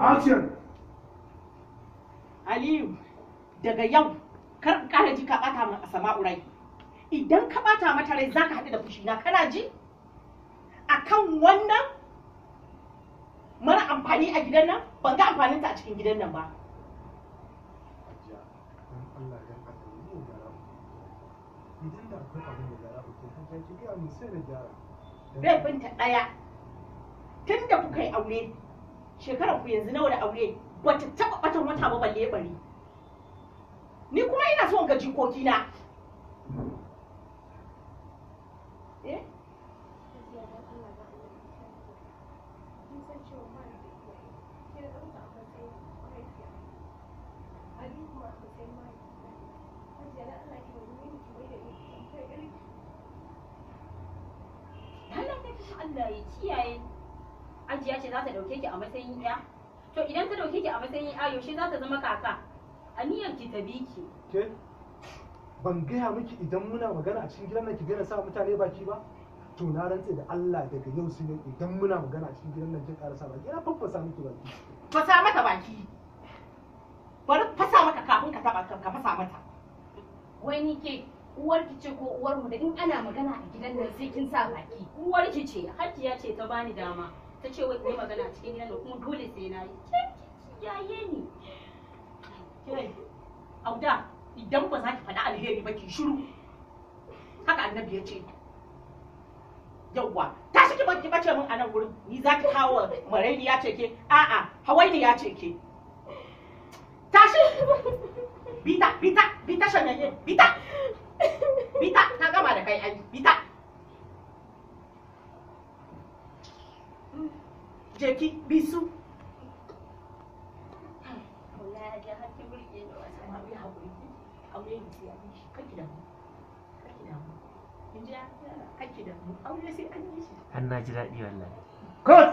Action! Aliyu, daga yau kar ƙara ji ka ɓata min Asama'u rai. Idan ka ɓata mata rai za ka haɗu da fushina kana ji? Akan wannan mara amfani a gidan nan ban ga amfaninta a cikin gidan nan ba. Na. Laifinta ɗaya. Tun da kuka yi aure, shekarar ku yanzu nawa da aure, bata taɓa ɓatan wata ba balle bari. Ni kuma ina son ga. Eh? Allah kai kuma Allah ya kiyaye. Ajiya ce za ta ɗauke ki a matsayin ya. To idan ta ɗauke ki a matsayin ya yaushe za ta zama kaka? Aniyar ki ta bi ki. Ke? Ban gaya miki idan muna magana a cikin gidan nan ki daina sa mutane baki ba? To na rantse da Allah daga yau sai yau idan muna magana a cikin gidan nan kin ƙara sa baki. Ina faffasa miki baki. Fasa mata baki. Bari fasa maka kafin ka taɓa ka fasa mata. Wai ni ke uwar ki ce ko uwar mu da in ana magana a gidan nan sai kin sa baki. Uwar ki ce, Hajiya ce ta bani dama. Ta ce wai yi magana cikin gidan nan kuma dole sai na yi. Yaye ni. Auda, idan ba za ki faɗi alheri ba ki shiru. Haka annabi ya ce. Yawwa, tashi ki ki bace min a nan gurin. Ni za ki kawo maraini ya ce ke, a'a, hawaini ya ce ke. Tashi! Bita, bita, bita shanyayye, bita! Bita, ta gama da kai ai, bita! Je ki, bisu. Wallahi Hajiya har kin burge ni wasa. Amma bai haƙuri, aure ne sai an yi shi, kaki damu, kaki damu. Kin ji ya? Kaki damu, aure sai an yi shi. har na ji daɗi wallahi. Cut!